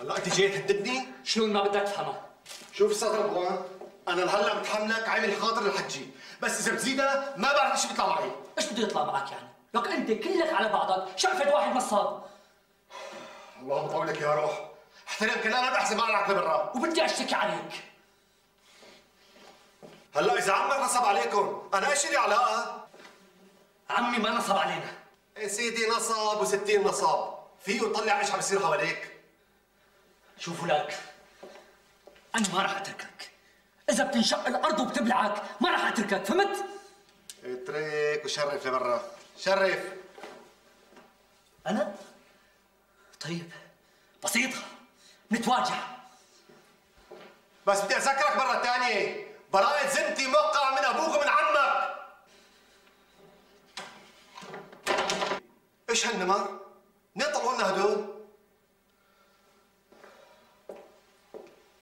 هلا انت جاي تهددني؟ شلون ما بدك تفهمها شوف أستاذ رضوان أنا هلا متحملك عامل خاطر الحجي. بس اذا بزيدها ما بعرف إيش بيطلع معي. إيش بده يطلع معك يعني؟ لك انت كلك على بعضك شقفة واحد نصاب الله بطولك يا روح. احترم كلامك احسن ما اقلعك لبرا وبدي اشتكي عليك. هلا إذا عمك نصب عليكم أنا إيش لي علاقه؟ عمي ما نصب علينا. يا سيدي نصب وستين نصب. فيه يطلع إيش عم يصير حواليك؟ شوفوا لك. أنا ما راح أتركك. إذا بتنشق الأرض وبتبلعك ما راح أتركك فهمت؟ اترك وشرف لبرا. شرف. أنا؟ طيب. بسيطة. نتواجه. بس بدي أذكرك مرة ثانية براءة زنتي موقع من أبوك ومن عمك. إيش هالنمر؟ منين طلعوا لنا هدول؟